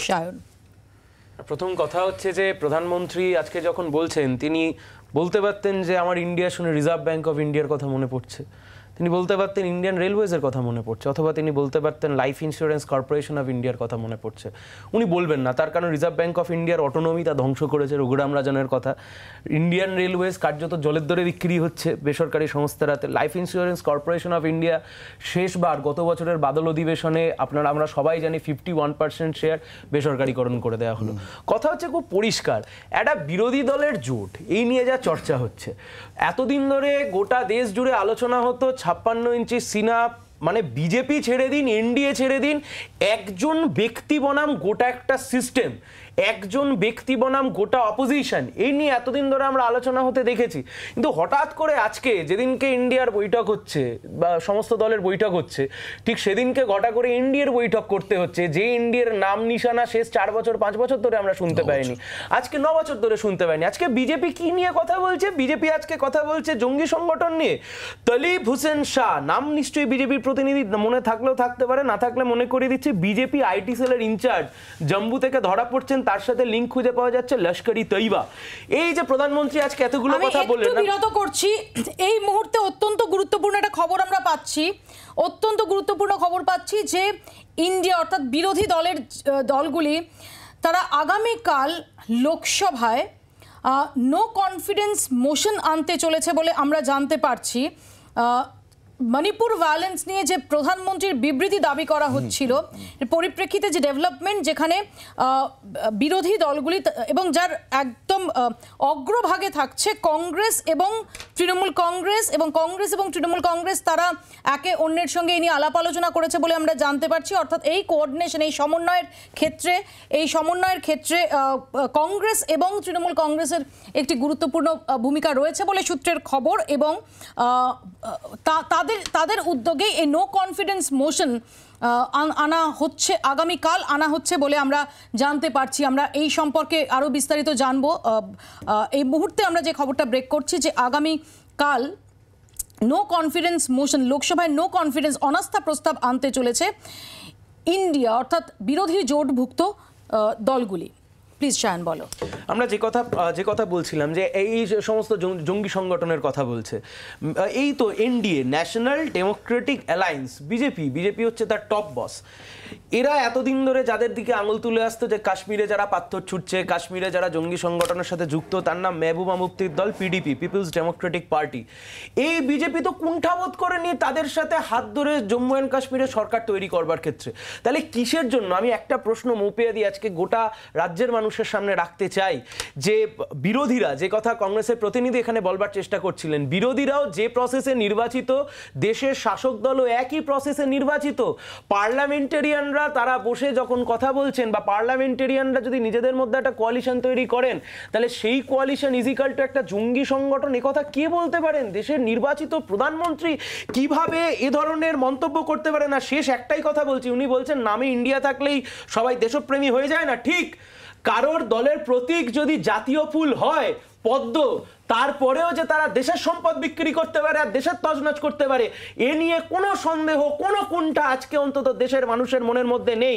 সায়ন। প্রথম কথা হচ্ছে যে, প্রধানমন্ত্রী আজকে যখন বলছেন, তিনি বলতে পারতেন যে, আমার ইন্ডিয়া শুনে রিজার্ভ ব্যাংক অফ ইন্ডিয়ার কথা মনে পড়ছে। তিনি বলতে পারতেন ইন্ডিয়ান রেলওয়েজের কথা মনে পড়ছে, অথবা তিনি বলতে পারতেন লাইফ ইন্স্যুরেন্স কর্পোরেশন অফ ইন্ডিয়ার কথা মনে পড়ছে। উনি বলবেন না, তার কারণ রিজার্ভ ব্যাঙ্ক অফ ইন্ডিয়ার অটোনমি তা ধ্বংস করেছে রঘুরাম রাজনের কথা। ইন্ডিয়ান রেলওয়েজ কার্যত জলের দরে বিক্রি হচ্ছে বেসরকারি সংস্থার। হাতে life insurance corporation of India শেষবার গত বছরের বাদল অধিবেশনে আপনারা, আমরা সবাই জানি ফিফটি ওয়ান পার্সেন্ট শেয়ার বেসরকারিকরণ করে দেওয়া হলো। কথা হচ্ছে খুব পরিষ্কার, একটা বিরোধী দলের জোট, এই নিয়ে যা চর্চা হচ্ছে। এতদিন ধরে গোটা দেশ জুড়ে আলোচনা হতো ছাপ্পান্ন ইঞ্চি সিনা মানে বিজেপি ছেড়ে দিন, এনডিএ ছেড়ে দিন, একজন ব্যক্তি বনাম গোটা একটা সিস্টেম একজন ব্যক্তি বনাম গোটা অপোজিশন এই নিয়ে এতদিন ধরে আমরা আলোচনা হতে দেখেছি। কিন্তু হঠাৎ করে আজকে যেদিনকে ইন্ডিয়ার বৈঠক হচ্ছে বা সমস্ত দলের বৈঠক হচ্ছে ঠিক সেদিনকে ঘটা করে ইন্ডিয়ার বৈঠক করতে হচ্ছে। যে ইন্ডিয়ার নাম নিশানা শেষ চার বছর পাঁচ বছর ধরে আমরা শুনতে পাইনি। আজকে ন বছর ধরে শুনতে পাইনি। আজকে বিজেপি কি নিয়ে কথা বলছে? বিজেপি আজকে কথা বলছে জঙ্গি সংগঠন নিয়ে। তলিব হোসেন শাহ নাম নিশ্চয়ই বিজেপির প্রতিনিধি মনে থাকলেও থাকতে পারে না থাকলে মনে করে দিচ্ছে বিজেপি আইটি সেলের ইনচার্জ জম্মু থেকে ধরা পড়ছেন তার সাথে লিঙ্ক খুঁজে পাওয়া যাচ্ছে লস্করি তৈবা এই যে প্রধানমন্ত্রী আজকে এতগুলো কথা বললেন বিরত করছি। এই মুহূর্তে অত্যন্ত গুরুত্বপূর্ণ একটা খবর আমরা পাচ্ছি। অত্যন্ত গুরুত্বপূর্ণ খবর পাচ্ছি যে ইন্ডিয়া অর্থাৎ বিরোধী দলের দলগুলি তারা আগামীকাল লোকসভায় নো কনফিডেন্স মোশন আনতে চলেছে বলে আমরা জানতে পারছি। আহ, মণিপুর ভায়োলেন্স নিয়ে যে প্রধানমন্ত্রীর বিবৃতি দাবি করা হচ্ছিল পরিপ্রেক্ষিতে যে ডেভেলপমেন্ট যেখানে বিরোধী দলগুলি এবং যার একদম অগ্রভাগে থাকছে কংগ্রেস এবং তৃণমূল কংগ্রেস এবং কংগ্রেস এবং তৃণমূল কংগ্রেস তারা একে অন্যের সঙ্গে এই নিয়ে আলাপ আলোচনা করেছে বলে আমরা জানতে পারছি। অর্থাৎ এই কোঅর্ডিনেশন এই সমন্বয়ের ক্ষেত্রে এই সমন্বয়ের ক্ষেত্রে কংগ্রেস এবং তৃণমূল কংগ্রেসের একটি গুরুত্বপূর্ণ ভূমিকা রয়েছে বলে সূত্রের খবর এবং আহ, আহ, তা- তাদের তাদের উদ্যোগে এই নো কনফিডেন্স মোশন আনা হচ্ছে আগামীকাল, আনা হচ্ছে বলে আমরা জানতে পারছি। আমরা এই সম্পর্কে আরও বিস্তারিত জানব। এই মুহূর্তে আমরা যে খবরটা ব্রেক করছি যে আগামী কাল নো কনফিডেন্স মোশন লোকসভায় নো কনফিডেন্স অনাস্থা প্রস্তাব আনতে চলেছে ইন্ডিয়া, অর্থাৎ বিরোধী জোটভুক্ত দলগুলি। প্লিজ শায়ন বলো। আমরা যে কথা যে কথা বলছিলাম যে এই সমস্ত জঙ্গি- সংগঠনের কথা বলছে এই তো NDA national democratic alliance BJP BJP হচ্ছে তার টপ বস এরা এতদিন ধরে যাদের দিকে আঙুল তুলে আসতো যে কাশ্মীরে যারা পাথর ছুটছে, কাশ্মীরে যারা জঙ্গি সংগঠনের সাথে যুক্ত, তার নাম মেহবুবা মুফতির দল পিডিপি পিপলস ডেমোক্রেটিক পার্টি এই বিজেপি তো কুণ্ঠাবোধ করে নিয়ে তাদের সাথে হাত ধরে জম্মু অ্যান্ড কাশ্মীরে সরকার তৈরি করবার ক্ষেত্রে। তাহলে কিসের জন্য? আমি একটা প্রশ্ন মৌপিয়া দিয়ে আজকে গোটা রাজ্যের মানুষের সামনে রাখতে চাই। যে বিরোধীরা, যে কথা কংগ্রেসের প্রতিনিধি এখানে বলবার চেষ্টা করছিলেন, বিরোধীরাও যে প্রসেসে নির্বাচিত, দেশের শাসক দলও একই প্রসেসে নির্বাচিত পার্লামেন্টেরিয়ানরা তারা বসে যখন কথা বলছেন বা পার্লামেন্টেরিয়ানরা যদি নিজেদের মধ্যে একটা কোয়ালিশন তৈরি করেন, তাহলে সেই কোয়ালিশন ইজিক্যাল টু একটা জঙ্গি সংগঠন। কথা কে বলতে পারেন? দেশের নির্বাচিত প্রধানমন্ত্রী কীভাবে এ ধরনের মন্তব্য করতে পারে? না, শেষ একটাই কথা বলছি। উনি বলছেন, নামে ইন্ডিয়া থাকলেই সবাই দেশপ্রেমী হয়ে যায় না। ঠিক কারোর দলের প্রতীক যদি জাতীয় ফুল হয়, পদ্ম, তারপরেও যে তারা দেশের সম্পদ বিক্রি করতে পারে আর দেশের তজনজ করতে পারে, এ নিয়ে কোনো সন্দেহ, কোনো কোনটা আজকে অন্তত দেশের মানুষের মনের মধ্যে নেই।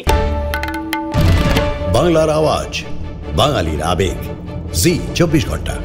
বাংলার আওয়াজ, বাঙালির আবেগ। জি, চব্বিশ ঘণ্টা।